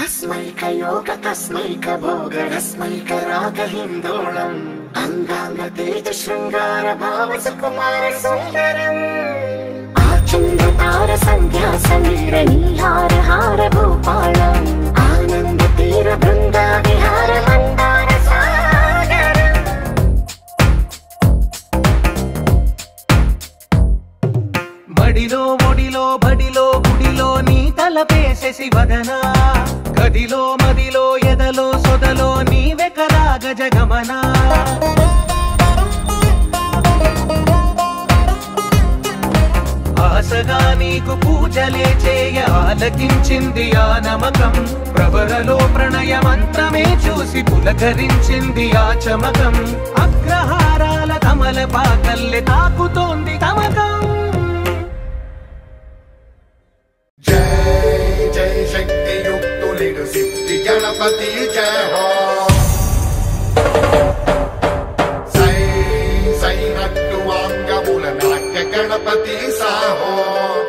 अस्मैकयोग तस्मैक भोग रस्मैक राग हिन्दोळम् अङ्गाङ्ग तेज शृङ्गार भाव सुकुमार सुन्दरम् आचन्द तार सन्ध्या समीर नीहार हार भूपालम् आनन्द तीर बृन्दा विहार मन्दार सागरम् బడిలో ఒడిలో బడిలో గుడిలో నీ తలపేసేసి వదనా గదిలో మదిలో ఎదలో సొదలో నీవే కదా గజగమనా ఆశగా నీకు పూజలే చేయ ఆలకించింది ఆ నమకం. ప్రవరలో ప్రణయ మంత్రమే చూసి పులకరించింది ఆ చమకం. అగ్రహారాల కమల పాకల్లె తాకు सिद्धि गणपति जय हो सै सै नट्टु वाङ्गमूलनाट्य गणपति साहो